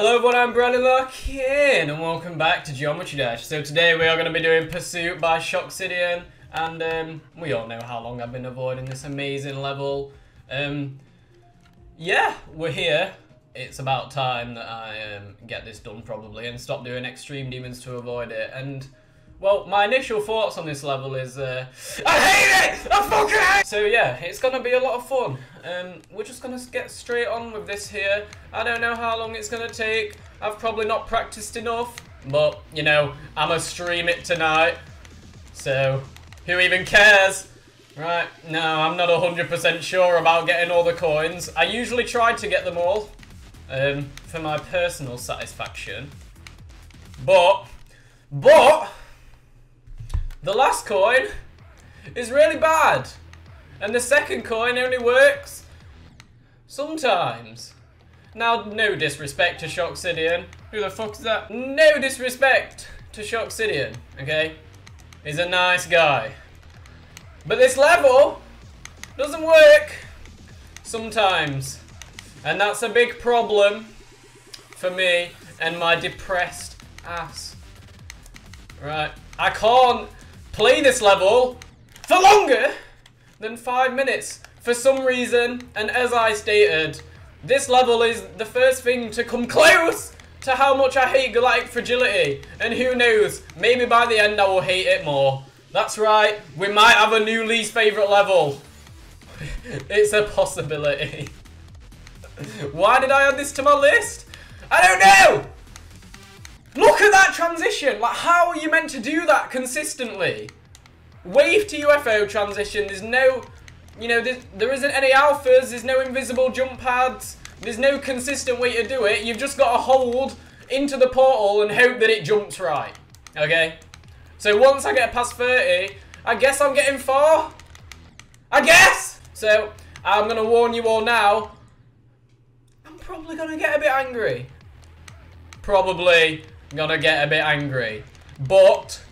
Hello everyone, I'm Brandon Larkin and welcome back to Geometry Dash. So today we are going to be doing Pursuit by Shocksidian and um, we all know how long I've been avoiding this amazing level. Um, yeah, we're here. It's about time that I um, get this done probably and stop doing extreme demons to avoid it. And well, my initial thoughts on this level is, uh, I hate it! I fucking hate it! So yeah, it's gonna be a lot of fun. Um, we're just gonna get straight on with this here. I don't know how long it's gonna take. I've probably not practiced enough, but, you know, I'ma stream it tonight. So, who even cares? Right, no, I'm not 100% sure about getting all the coins. I usually try to get them all, um, for my personal satisfaction. But, but, the last coin is really bad. And the second coin only works sometimes. Now, no disrespect to Shocksidian. Who the fuck is that? No disrespect to Shocksidian, okay? He's a nice guy. But this level doesn't work sometimes. And that's a big problem for me and my depressed ass. Right. I can't play this level for longer than five minutes for some reason. And as I stated, this level is the first thing to come close to how much I hate Galactic Fragility. And who knows, maybe by the end I will hate it more. That's right, we might have a new least favourite level. it's a possibility. Why did I add this to my list? I don't know! Look at that transition! Like, how are you meant to do that consistently? Wave to UFO transition, there's no... You know, there isn't any alphas, there's no invisible jump pads, there's no consistent way to do it. You've just got to hold into the portal and hope that it jumps right. Okay? So once I get past 30, I guess I'm getting far. I guess! So, I'm going to warn you all now. I'm probably going to get a bit angry. Probably gonna get a bit angry. But,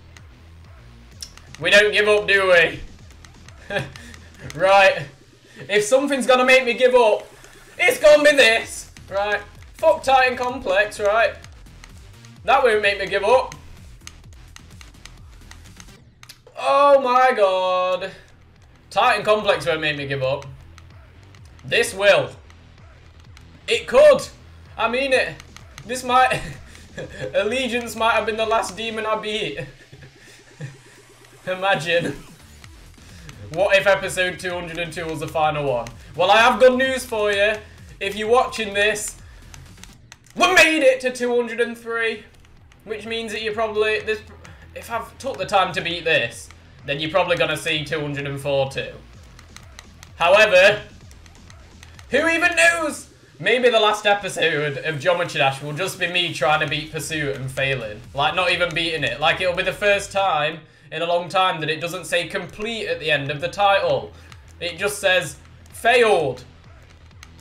we don't give up, do we? right. If something's gonna make me give up, it's gonna be this. Right. Fuck Titan Complex, right? That won't make me give up. Oh my god. Titan Complex won't make me give up. This will. It could. I mean it. This might... Allegiance might have been the last demon I beat. Imagine. What if episode 202 was the final one? Well, I have good news for you. If you're watching this, we made it to 203. Which means that you probably... This, if I've took the time to beat this, then you're probably going to see 204 too. However, who even knows Maybe the last episode of Geometry Dash will just be me trying to beat Pursuit and failing. Like, not even beating it. Like, it'll be the first time in a long time that it doesn't say complete at the end of the title. It just says failed.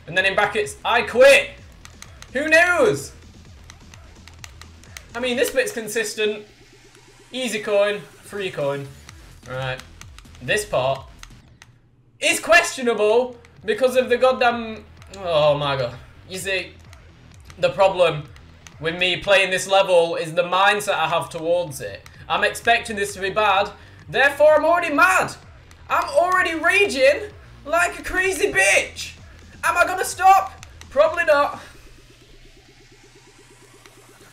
And then in brackets, I quit. Who knows? I mean, this bit's consistent. Easy coin, free coin. Right. This part is questionable because of the goddamn Oh my god. You see, the problem with me playing this level is the mindset I have towards it. I'm expecting this to be bad, therefore I'm already mad. I'm already raging like a crazy bitch. Am I gonna stop? Probably not.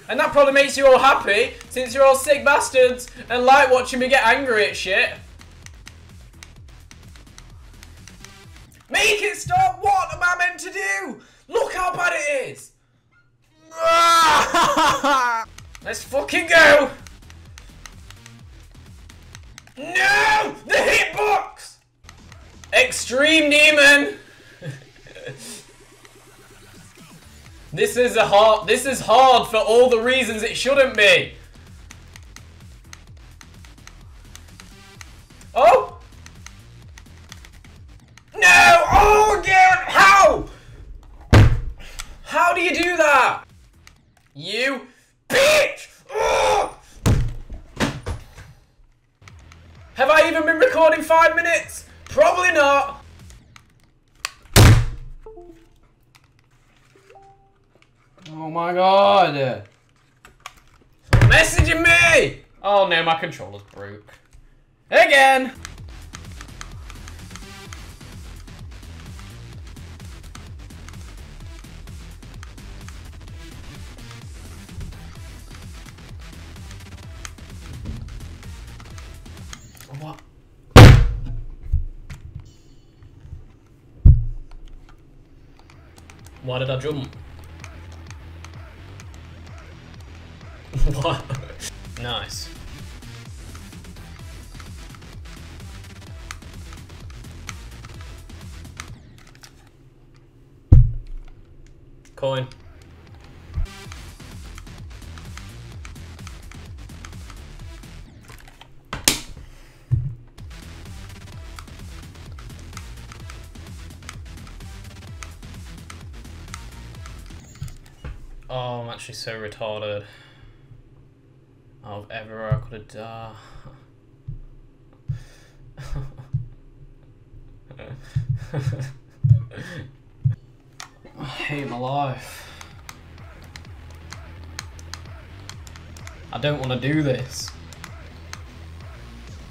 And that probably makes you all happy, since you're all sick bastards and like watching me get angry at shit. Make it stop! What am I meant to do? Look how bad it is! Let's fucking go! No! The hitbox! Extreme Demon! this is a hard this is hard for all the reasons it shouldn't be. Again! What? Why did I jump? what? nice. Coin. Oh, I'm actually so retarded. Oh, Out Of ever I could have done. I uh. hate my life. I don't want to do this.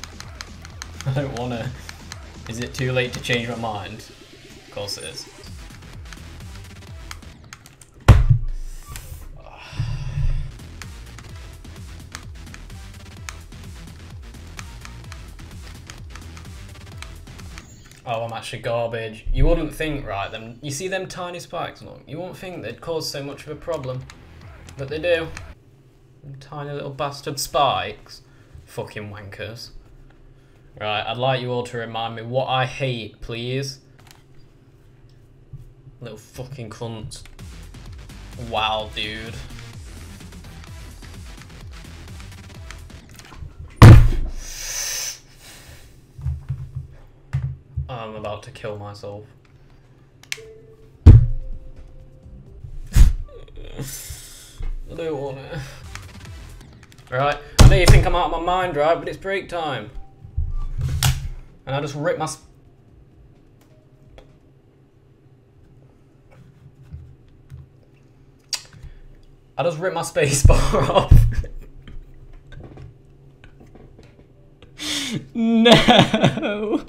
I don't want to. Is it too late to change my mind? Of course it is. Oh, I'm actually garbage. You wouldn't think, right, them, you see them tiny spikes, look, you wouldn't think they'd cause so much of a problem. But they do. Them tiny little bastard spikes. Fucking wankers. Right, I'd like you all to remind me what I hate, please. Little fucking cunt. Wow, dude. About to kill myself. I don't want it. Right, I know you think I'm out of my mind, right? But it's break time. And I just rip my... I just rip my space bar off. no!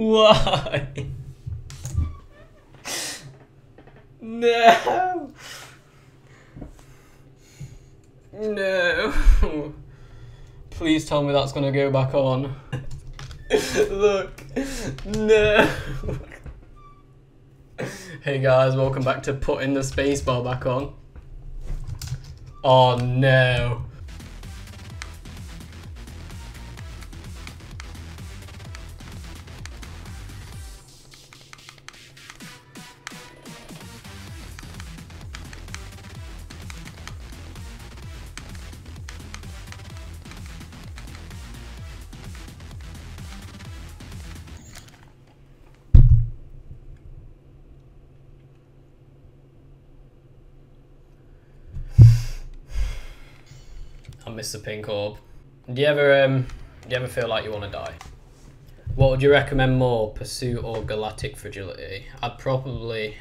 Why? No! No! Please tell me that's gonna go back on. Look! No! hey guys, welcome back to putting the spacebar back on. Oh no! The pink orb. Do you ever um do you ever feel like you want to die? What would you recommend more, Pursuit or Galactic Fragility? I'd probably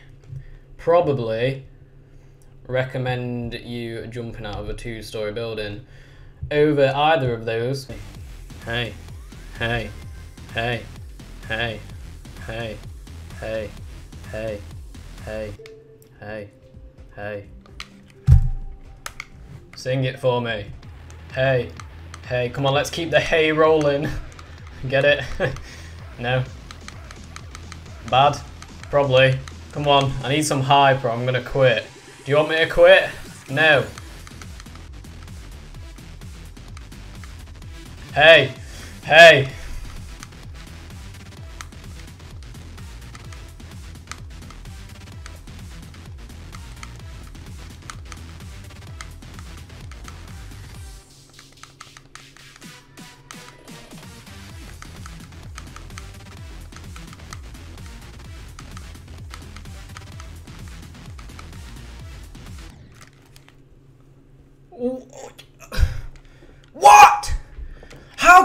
probably recommend you jumping out of a two-story building over either of those. Hey, hey, hey, hey, hey, hey, hey, hey, hey, hey. Sing it for me. Hey, hey, come on, let's keep the hay rolling. Get it? no. Bad? Probably. Come on, I need some hyper, I'm gonna quit. Do you want me to quit? No. Hey, hey.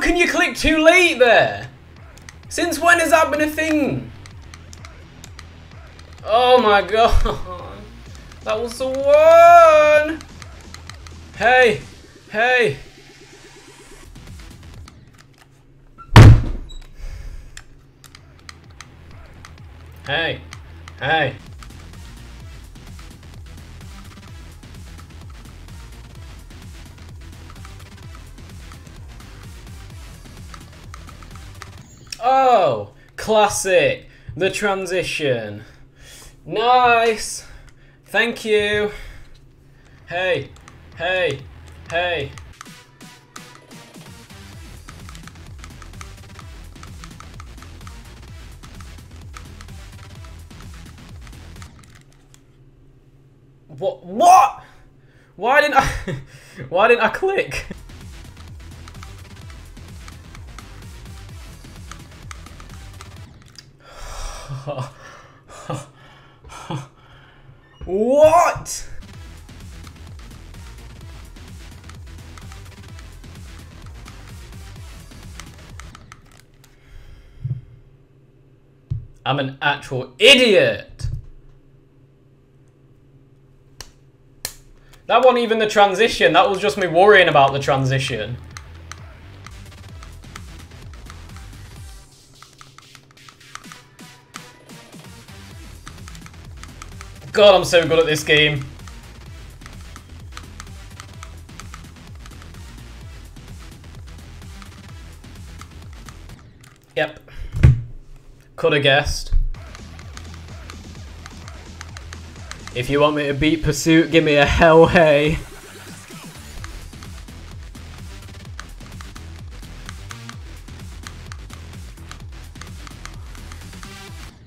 Can you click too late there? Since when has that been a thing? Oh my god. That was the one! Hey! Hey! Hey! Hey! Oh! Classic! The transition. Nice! Thank you! Hey! Hey! Hey! What? What? Why didn't I? Why didn't I click? What? I'm an actual idiot. That wasn't even the transition. That was just me worrying about the transition. God, I'm so good at this game. Yep. Could have guessed. If you want me to beat Pursuit, give me a hell hey.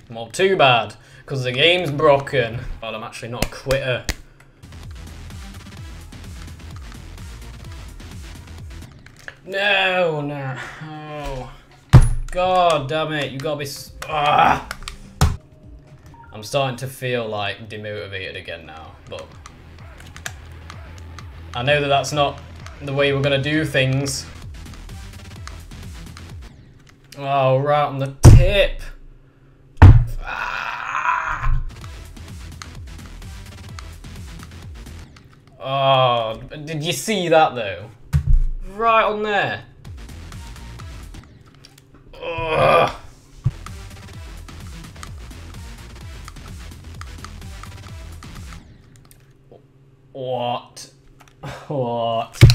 Well, too bad, because the game's broken. But I'm actually not a quitter. No, no. Oh. God damn it, you gotta be... Ah. I'm starting to feel like demotivated again now, but... I know that that's not the way we're gonna do things. Oh, right on the tip. Oh, did you see that though? Right on there. Ugh. What? What?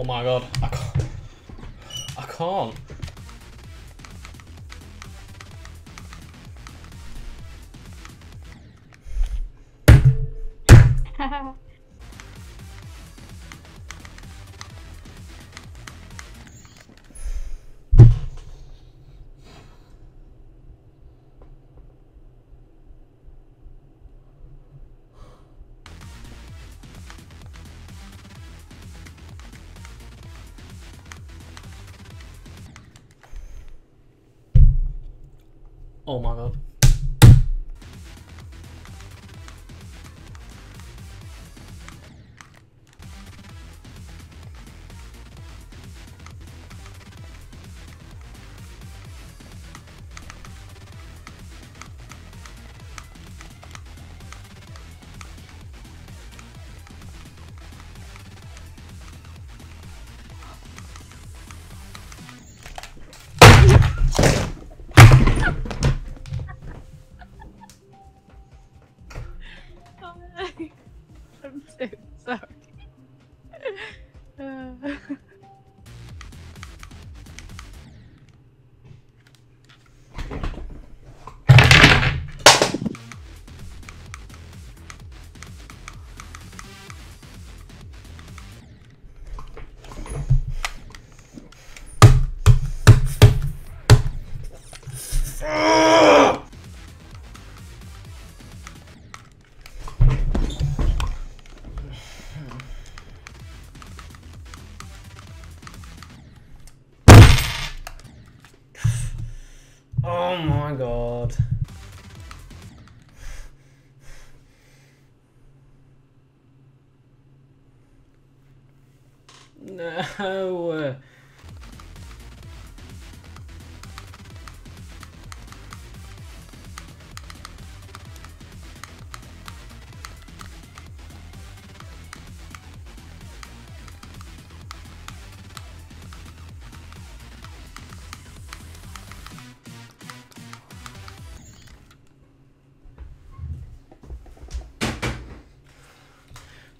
Oh my god, I can't. I can't. Oh my god.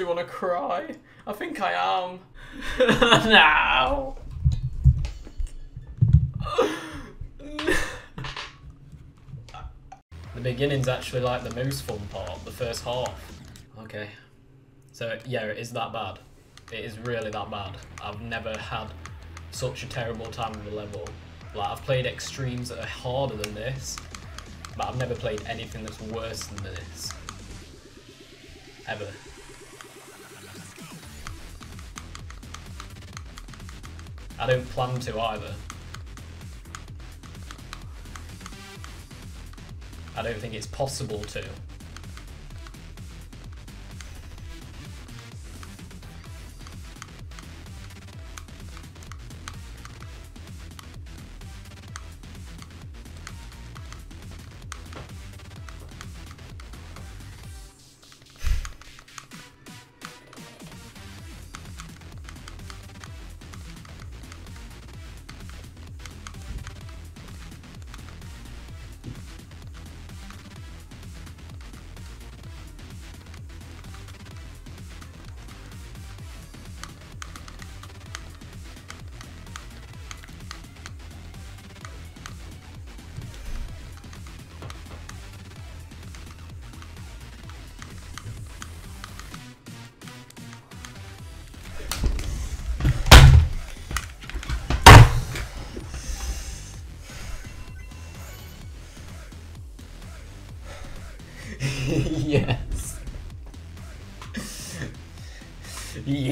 actually want to cry. I think I am. no. the beginning's actually like the most fun part, the first half. Okay. So yeah, it is that bad. It is really that bad. I've never had such a terrible time with the level. Like I've played extremes that are harder than this, but I've never played anything that's worse than this. Ever. I don't plan to either. I don't think it's possible to.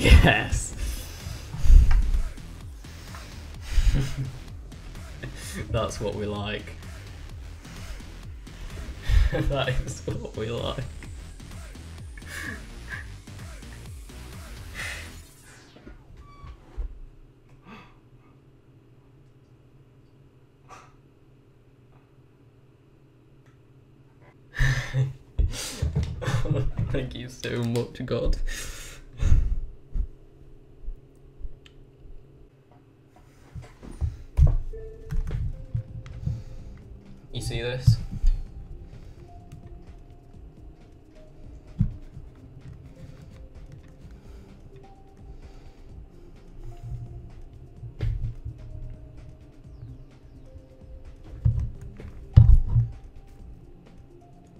Yes. That's what we like. that is what we like. Thank you so much, God.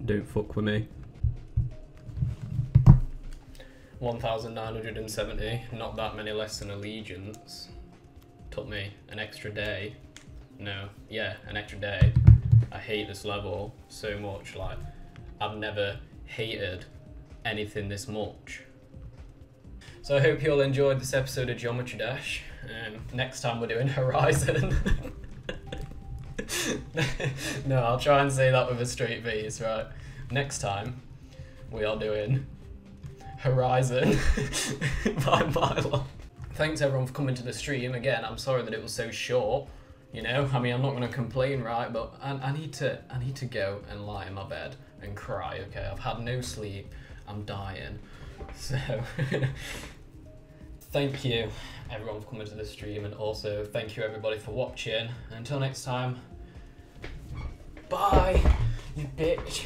Don't fuck with me. 1970, not that many less than allegiance. Took me an extra day. No, yeah, an extra day. I hate this level so much, like, I've never hated anything this much. So I hope you all enjoyed this episode of Geometry Dash. Um, next time we're doing Horizon. no, I'll try and say that with a straight face, right? Next time we are doing Horizon by Milo. Thanks everyone for coming to the stream. Again, I'm sorry that it was so short. You know, I mean, I'm not going to complain, right? But I, I need to, I need to go and lie in my bed and cry. Okay, I've had no sleep. I'm dying. So, thank you everyone for coming to the stream, and also thank you everybody for watching. Until next time, bye, you bitch.